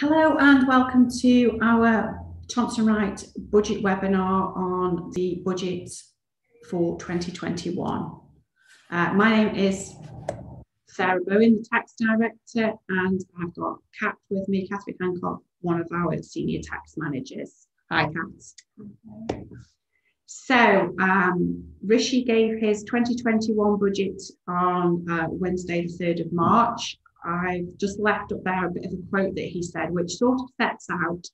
Hello and welcome to our Thompson Wright budget webinar on the budget for 2021. Uh, my name is Sarah Bowen, the tax director, and I've got Kat with me, Catherine Hancock, one of our senior tax managers. Hi, Kat. So, um, Rishi gave his 2021 budget on uh, Wednesday, the 3rd of March. I've just left up there a bit of a quote that he said, which sort of sets out,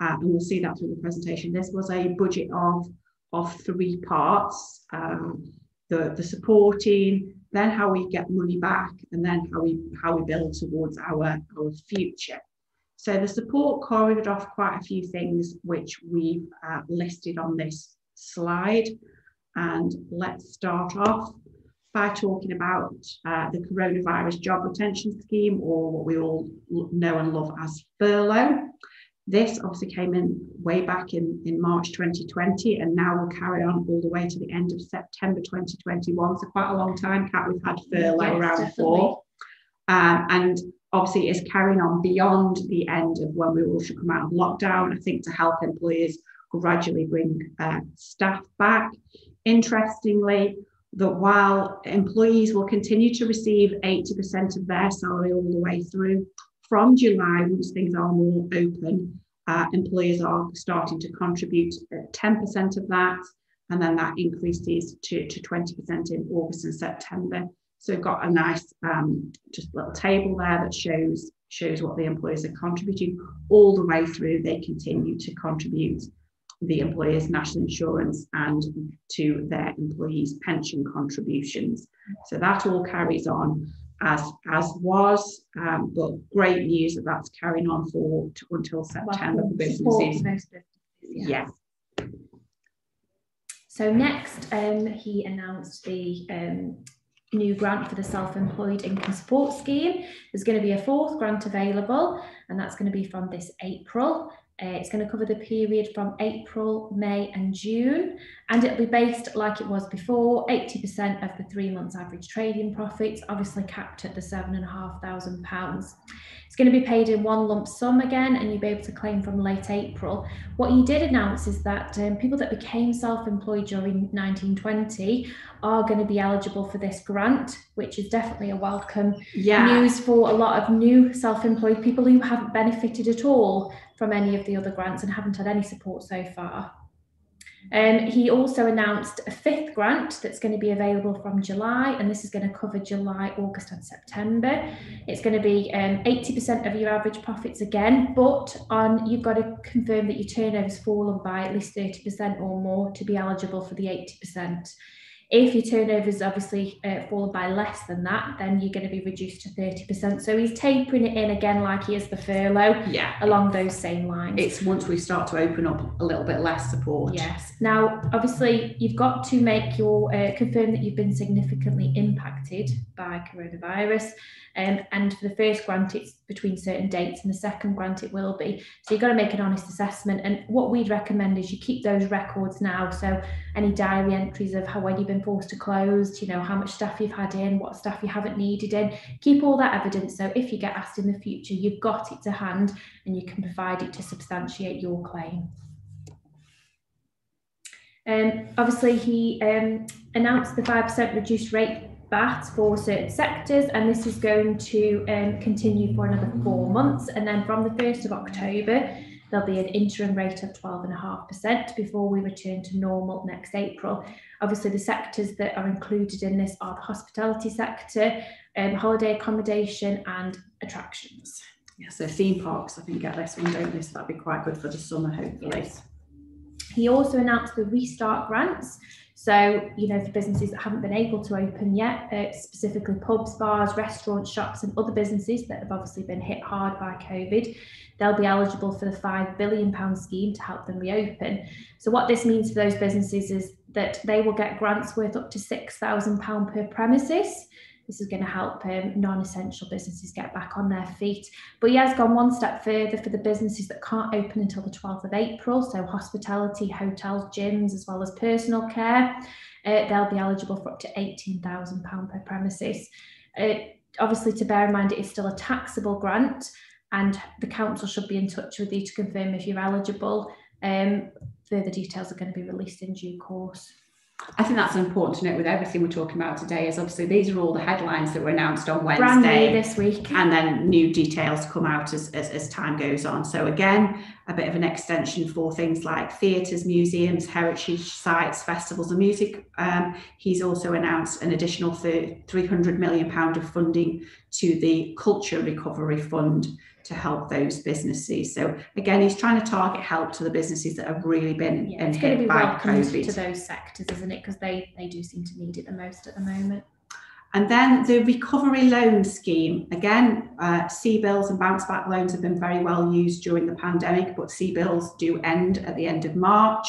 uh, and we'll see that through the presentation. This was a budget of of three parts: um, the the supporting, then how we get money back, and then how we how we build towards our our future. So the support corridor off quite a few things which we've uh, listed on this slide. And let's start off by talking about uh, the coronavirus job retention scheme, or what we all know and love as furlough. This obviously came in way back in, in March 2020 and now will carry on all the way to the end of September 2021. So quite a long time, Kat, we've had furlough yes, around definitely. for. Um, and obviously is carrying on beyond the end of when we all should come out of lockdown, I think to help employers gradually bring uh, staff back. Interestingly, that while employees will continue to receive 80% of their salary all the way through, from July, once things are more open, uh, employers are starting to contribute 10% uh, of that, and then that increases to, to 20% in August and September. So we've got a nice um, just little table there that shows shows what the employers are contributing all the way through. They continue to contribute the employer's national insurance and to their employees' pension contributions. So that all carries on as as was, um, but great news that that's carrying on for to, until September well, for businesses. Yeah. yeah. So next, um, he announced the um, new grant for the self-employed income support scheme. There's going to be a fourth grant available, and that's going to be from this April. Uh, it's going to cover the period from April, May, and June, and it'll be based like it was before 80% of the three months average trading profits, obviously capped at the £7,500. It's going to be paid in one lump sum again, and you'll be able to claim from late April. What you did announce is that um, people that became self employed during 1920 are going to be eligible for this grant, which is definitely a welcome yeah. news for a lot of new self employed people who haven't benefited at all from any of the other grants and haven't had any support so far. Um, he also announced a fifth grant that's going to be available from July, and this is going to cover July, August, and September. It's going to be um, 80% of your average profits again, but on you've got to confirm that your turnover's fallen by at least 30% or more to be eligible for the 80%. If your turnover is obviously uh, fallen by less than that, then you're going to be reduced to 30%. So he's tapering it in again like he is the furlough, yeah. along those same lines. It's once we start to open up a little bit less support. Yes. Now, obviously, you've got to make your uh, confirm that you've been significantly impacted by coronavirus. Um, and for the first grant, it's between certain dates, and the second grant, it will be. So you've got to make an honest assessment. And what we'd recommend is you keep those records now. So any diary entries of how when you've been forced to close, you know, how much staff you've had in, what staff you haven't needed in, keep all that evidence. So if you get asked in the future, you've got it to hand and you can provide it to substantiate your claim. Um, obviously, he um, announced the 5% reduced rate VAT for certain sectors, and this is going to um, continue for another four months. And then from the 1st of October, there'll be an interim rate of 12.5% before we return to normal next April. Obviously, the sectors that are included in this are the hospitality sector, um, holiday accommodation, and attractions. Yeah, so theme parks, I think, get this one, don't they? So that'd be quite good for the summer, hopefully. Yes. He also announced the Restart grants. So, you know, for businesses that haven't been able to open yet, uh, specifically pubs, bars, restaurants, shops, and other businesses that have obviously been hit hard by COVID, they'll be eligible for the £5 billion scheme to help them reopen. So, what this means for those businesses is that they will get grants worth up to £6,000 per premises. This is going to help um, non-essential businesses get back on their feet. But he has gone one step further for the businesses that can't open until the 12th of April. So hospitality, hotels, gyms, as well as personal care. Uh, they'll be eligible for up to £18,000 per premises. Uh, obviously, to bear in mind, it is still a taxable grant. and the council should be in touch with you to confirm if you're eligible. Um, further details are going to be released in due course. I think that's important to note with everything we're talking about today is obviously these are all the headlines that were announced on Wednesday. Brand new this week. And then new details come out as, as, as time goes on. So again, a bit of an extension for things like theatres, museums, heritage sites, festivals and music. Um, he's also announced an additional 300 million pound of funding to the Culture Recovery Fund to help those businesses. So again, he's trying to target help to the businesses that have really been yeah, going be welcomed COVID. to those sectors, isn't it? Because they they do seem to need it the most at the moment. And then the recovery loan scheme, again, uh, CBILS and bounce back loans have been very well used during the pandemic, but CBILS do end at the end of March.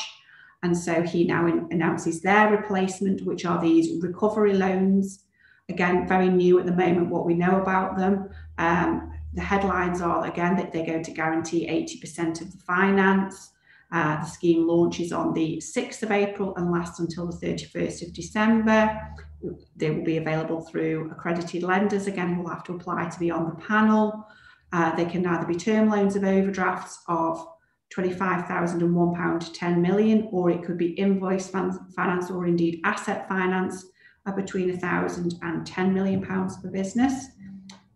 And so he now in, announces their replacement, which are these recovery loans. Again, very new at the moment, what we know about them. Um, the headlines are again that they're going to guarantee 80% of the finance. Uh, the scheme launches on the 6th of April and lasts until the 31st of December. They will be available through accredited lenders. Again, will have to apply to be on the panel. Uh, they can either be term loans of overdrafts of £25,001 to 10 million, or it could be invoice finance or indeed asset finance of between £1,000 and 10 million pounds per business.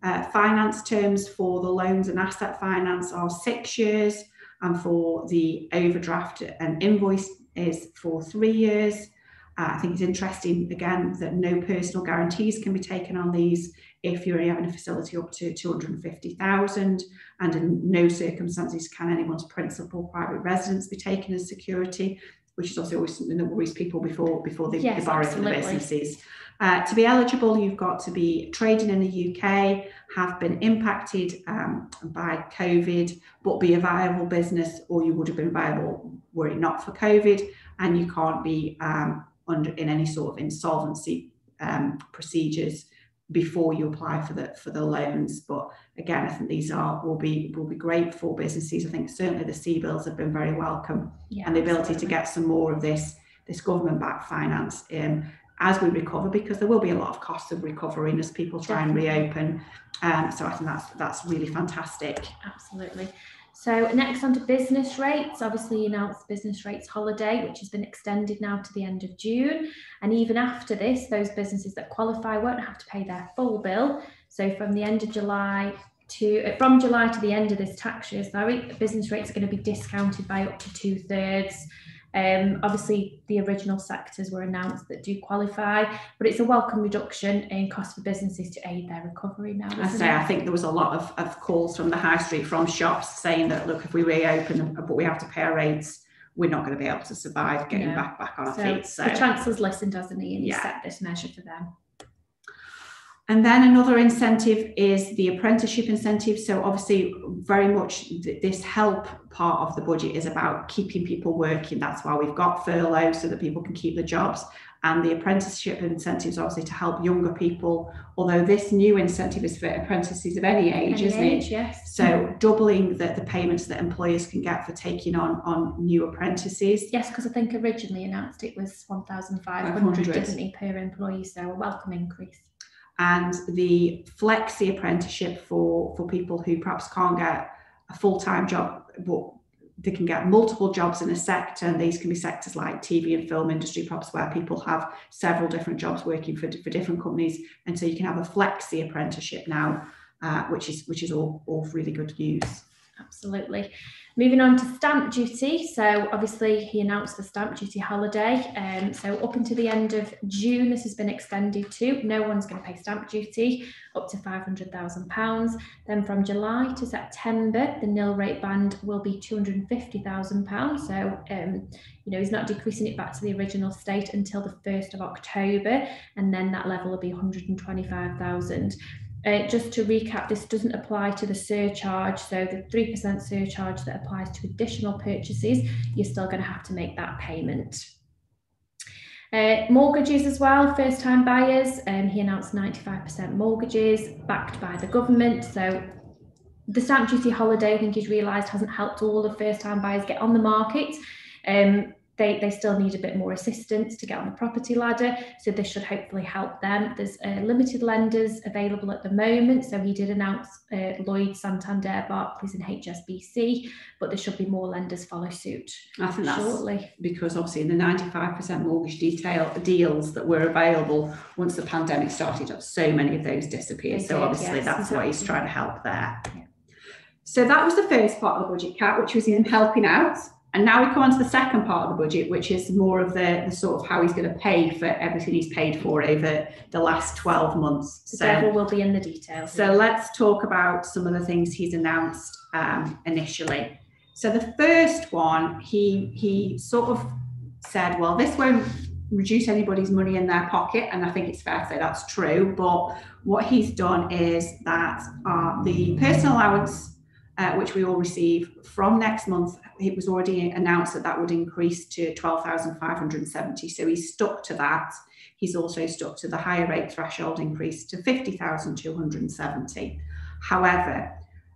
Uh, finance terms for the loans and asset finance are six years, and for the overdraft and invoice is for three years. Uh, I think it's interesting again that no personal guarantees can be taken on these if you're having a facility up to 250,000 and in no circumstances can anyone's principal private residence be taken as security, which is also always something that worries people before before they, yes, they borrow from the businesses. Uh, to be eligible, you've got to be trading in the UK, have been impacted um, by COVID, but be a viable business, or you would have been viable were it not for COVID, and you can't be um, under in any sort of insolvency um, procedures before you apply for the for the loans. But again, I think these are will be will be great for businesses. I think certainly the CBILS have been very welcome, yeah, and the ability absolutely. to get some more of this this government backed finance in as we recover because there will be a lot of costs of recovering as people try Definitely. and reopen. Um, so I think that's that's really fantastic. Absolutely. So next on to business rates. Obviously, announced business rates holiday, which has been extended now to the end of June. And even after this, those businesses that qualify won't have to pay their full bill. So from the end of July to uh, from July to the end of this tax year, sorry, business rates are going to be discounted by up to two thirds. Um, obviously, the original sectors were announced that do qualify, but it's a welcome reduction in cost for businesses to aid their recovery now. I say, it? I think there was a lot of, of calls from the high street, from shops saying that, look, if we reopen, but we have to pay our rates, we're not going to be able to survive getting no. back back on our so feet. So the Chancellor's listened, hasn't he, and yeah. he set this measure for them. And then another incentive is the apprenticeship incentive. So obviously, very much th- this help part of the budget is about keeping people working. That's why we've got furlough so that people can keep the jobs. And the apprenticeship incentives obviously to help younger people. Although this new incentive is for apprentices of any age, any isn't age, it? Yes. So doubling the, the payments that employers can get for taking on on new apprentices. Yes, because I think originally announced it was one thousand five hundred, didn't he, per employee? So a welcome increase and the flexi apprenticeship for for people who perhaps can't get a full-time job but they can get multiple jobs in a sector and these can be sectors like TV and film industry perhaps where people have several different jobs working for, for different companies. And so you can have a flexi apprenticeship now uh, which is which is all, all really good news absolutely Moving on to stamp duty. So obviously he announced the stamp duty holiday. Um, so up until the end of June, this has been extended to no one's going to pay stamp duty up to £500,000. Then from July to September, the nil rate band will be £250,000. So, um, you know, he's not decreasing it back to the original state until the 1st of October. And then that level will be 125,000. Uh, just to recap, this doesn't apply to the surcharge. So the 3% surcharge that applies to additional purchases, you're still going to have to make that payment. Uh, mortgages as well, first time buyers. Um, he announced 95% mortgages backed by the government. So the stamp duty holiday, I think he's realised, hasn't helped all the first time buyers get on the market. Um, they, they still need a bit more assistance to get on the property ladder. So this should hopefully help them. There's uh, limited lenders available at the moment. So he did announce uh, Lloyd, Santander, Barclays and HSBC, but there should be more lenders follow suit I think that's shortly. because obviously in the 95% mortgage detail deals that were available once the pandemic started, up, so many of those disappeared. They so did, obviously yes, that's what he's trying to help there. Yeah. So that was the first part of the budget Kat, which was in helping out. And now we come on to the second part of the budget, which is more of the, the sort of how he's going to pay for everything he's paid for over the last 12 months. The So devil will be in the details. so let's talk about some of the things he's announced um, initially. So the first one, he he sort of said, well, this won't reduce anybody's money in their pocket, and I think it's fair to say that's true. But what he's done is that uh, the personal allowance, uh, which we all receive from next month, it was already announced that that would increase to twelve thousand five hundred seventy. So he's stuck to that. He's also stuck to the higher rate threshold increase to 50,270. However,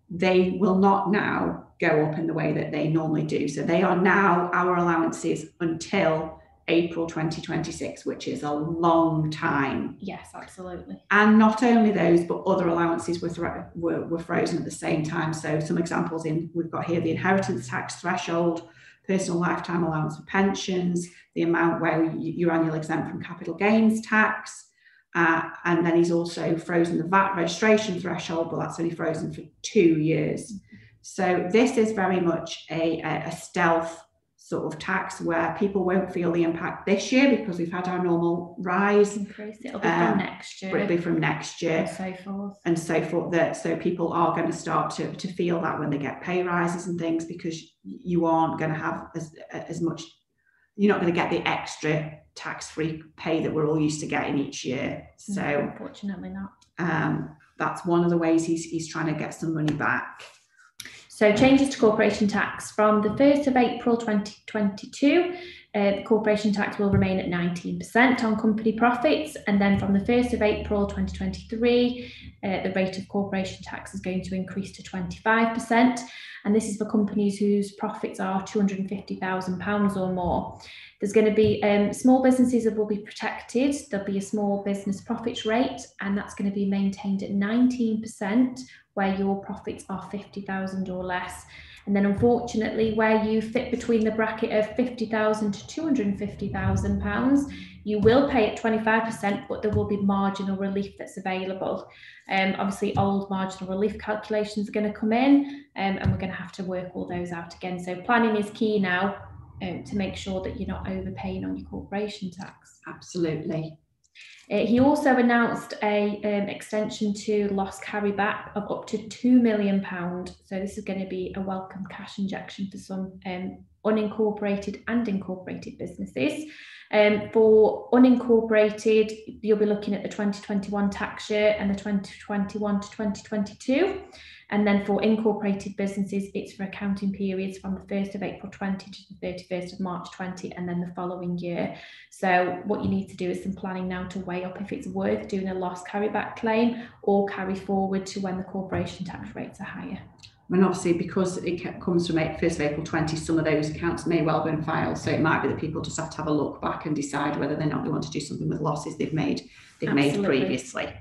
they will not now go up in the way that they normally do. So they are now our allowances until April 2026, which is a long time. yes, absolutely. And not only those, but other allowances were, thro- were, were frozen at the same time. So some examples in we've got here the inheritance tax threshold, personal lifetime allowance for pensions, the amount where you- you're annual exempt from capital gains tax. Uh, and then he's also frozen the VAT registration threshold, but that's only frozen for two years. So this is very much a, a, a stealth sort of tax where people won't feel the impact this year because we've had our normal rise, Increase. It'll be Um, from next but it'll year be from next year and so forth. and so forth that so people are going to start to, to feel that when they get pay rises and things because you aren't going to have as, as much you're not going to get the extra tax-free pay that we're all used to getting each year No, so unfortunately not. um, that's one of the ways he's, he's trying to get some money back So changes to corporation tax from the 1st of April 2022. Uh, corporation tax will remain at 19% on company profits, and then from the 1st of April 2023, uh, the rate of corporation tax is going to increase to 25%. And this is for companies whose profits are £250,000 or more. There's going to be um, small businesses that will be protected. There'll be a small business profits rate, and that's going to be maintained at 19% where your profits are 50,000 or less. And then unfortunately, where you fit between the bracket of 50,000 to 250,000 pounds, you will pay at 25%, but there will be marginal relief that's available. Um, obviously, old marginal relief calculations are going to come in, um, and we're going to have to work all those out again. So planning is key now um, to make sure that you're not overpaying on your corporation tax. absolutely he also announced a um, extension to loss carryback of up to two million pound. So this is going to be a welcome cash injection for some um, unincorporated and incorporated businesses. Um, for unincorporated, you'll be looking at the 2021 tax year and the 2021 to 2022. And then for incorporated businesses, it's for accounting periods from the 1st of April 20 to the 31st of March 20, and then the following year. So what you need to do is some planning now to weigh up if it's worth doing a loss carryback claim or carry forward to when the corporation tax rates are higher. And obviously because it comes from 1st of April 20 some of those accounts may well have been filed so it might be that people just have to have a look back and decide whether they not they want to do something with losses they've made they've made previously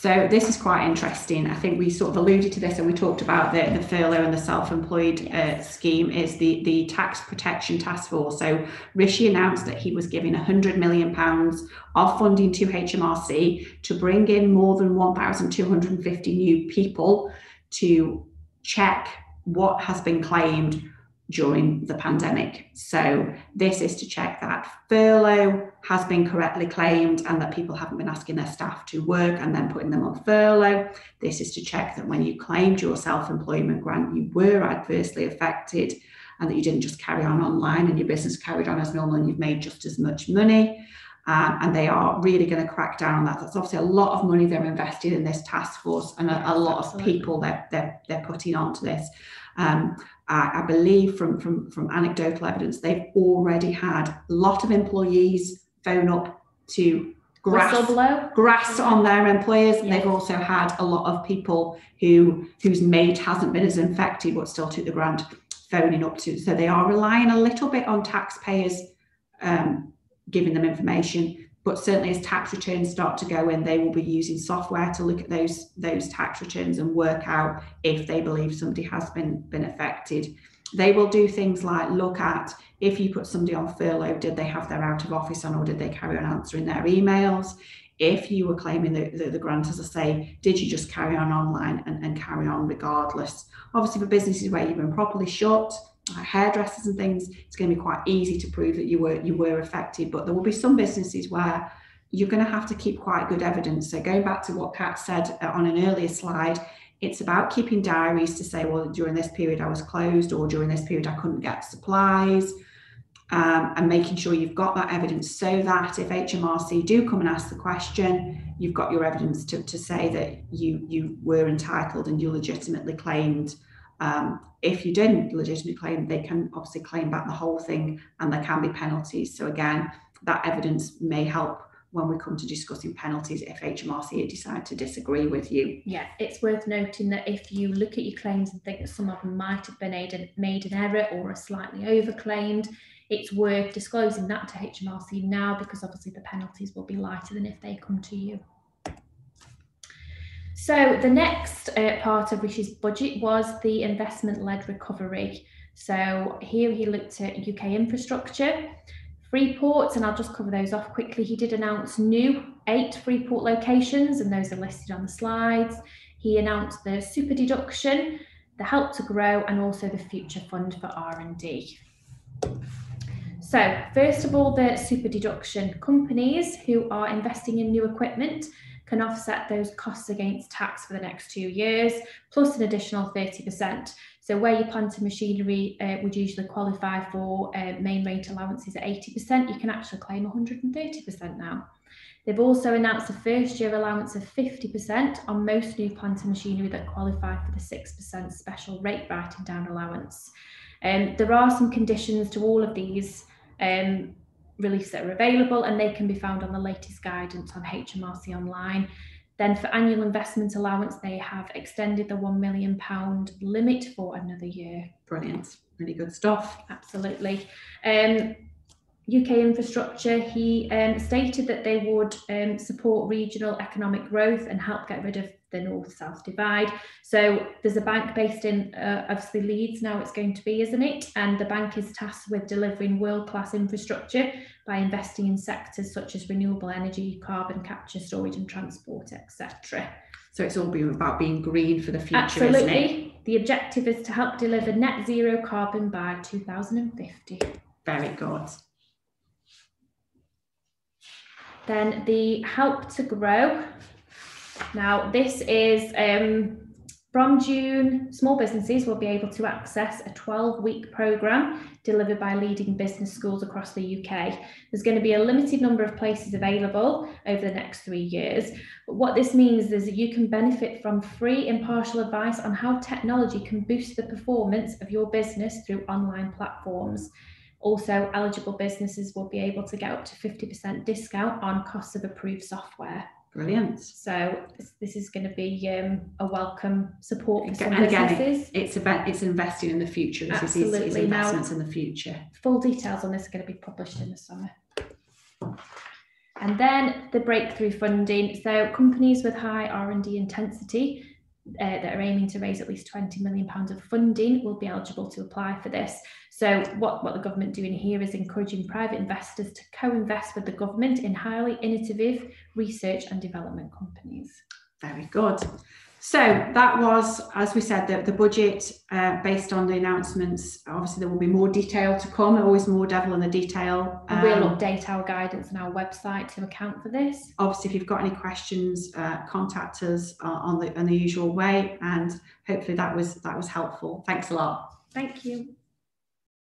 so this is quite interesting. I think we sort of alluded to this and we talked about the, the furlough and the self-employed uh, scheme is the, the tax protection task force. So Rishi announced that he was giving 100 million pounds of funding to HMRC to bring in more than 1,250 new people to check what has been claimed during the pandemic. So this is to check that furlough has been correctly claimed and that people haven't been asking their staff to work and then putting them on furlough. This is to check that when you claimed your self-employment grant, you were adversely affected and that you didn't just carry on online and your business carried on as normal and you've made just as much money. Um, and they are really going to crack down on that. That's obviously a lot of money they're invested in this task force and a, a lot Absolutely. of people that they're, they're putting onto this. Um, I, I believe from, from, from anecdotal evidence, they've already had a lot of employees phone up to grass, on their employers. Yeah. They've also had a lot of people who whose mate hasn't been as infected but still took the grant phoning up to. So they are relying a little bit on taxpayers um, giving them information. But certainly, as tax returns start to go in, they will be using software to look at those those tax returns and work out if they believe somebody has been been affected. They will do things like look at if you put somebody on furlough, did they have their out of office on or did they carry on answering their emails? If you were claiming the, the, the grant, as I say, did you just carry on online and, and carry on regardless? Obviously, for businesses where you've been properly shut, hairdressers and things, it's going to be quite easy to prove that you were you were affected. But there will be some businesses where you're going to have to keep quite good evidence. So going back to what Kat said uh, on an earlier slide, it's about keeping diaries to say, well, during this period I was closed, or during this period I couldn't get supplies, um, and making sure you've got that evidence so that if HMRC do come and ask the question, you've got your evidence to, to say that you you were entitled and you legitimately claimed. Um, if you didn't legitimately claim, they can obviously claim back the whole thing, and there can be penalties. So again, that evidence may help when we come to discussing penalties if HMRC decide to disagree with you. Yeah, it's worth noting that if you look at your claims and think that some of them might have been made, made an error or are slightly overclaimed, it's worth disclosing that to HMRC now because obviously the penalties will be lighter than if they come to you. So the next uh, part of Rishi's budget was the investment-led recovery. So here he looked at UK infrastructure, Freeports, and I'll just cover those off quickly. He did announce new eight Freeport locations, and those are listed on the slides. He announced the super deduction, the help to grow, and also the future fund for R&D. So, first of all, the super deduction companies who are investing in new equipment can offset those costs against tax for the next two years, plus an additional 30%. So where your plant and machinery uh, would usually qualify for uh, main rate allowances at 80%, you can actually claim 130% now. They've also announced a first year allowance of 50% on most new plant and machinery that qualify for the 6% special rate writing down allowance. Um, there are some conditions to all of these um, reliefs that are available and they can be found on the latest guidance on HMRC online. Then for annual investment allowance, they have extended the £1 million limit for another year. Brilliant. Really good stuff. Absolutely. Um, UK infrastructure, he um, stated that they would um, support regional economic growth and help get rid of the north-south divide. So there's a bank based in uh, obviously Leeds now it's going to be, isn't it? And the bank is tasked with delivering world-class infrastructure by investing in sectors such as renewable energy, carbon capture, storage and transport, etc. So it's all about being green for the future, Absolutely. The objective is to help deliver net zero carbon by 2050. Very good. Then the help to grow. Now, this is um, from June, small businesses will be able to access a 12 week programme delivered by leading business schools across the UK. There's going to be a limited number of places available over the next three years. But what this means is that you can benefit from free impartial advice on how technology can boost the performance of your business through online platforms. Also, eligible businesses will be able to get up to 50% discount on costs of approved software. Brilliant. So this is going to be um, a welcome support for some and again, businesses. It, it's about it's investing in the future. This Absolutely. is, is investments now, in the future. Full details on this are going to be published in the summer. And then the breakthrough funding. So companies with high R&D intensity uh, that are aiming to raise at least 20 million pounds of funding will be eligible to apply for this. So what, what the government doing here is encouraging private investors to co-invest with the government in highly innovative research and development companies. Very good. So that was, as we said, the, the budget uh, based on the announcements. Obviously, there will be more detail to come. Always more devil in the detail. Um, we'll update our guidance on our website to account for this. Obviously, if you've got any questions, uh, contact us uh, on the on the usual way. And hopefully, that was that was helpful. Thanks a lot. Thank you.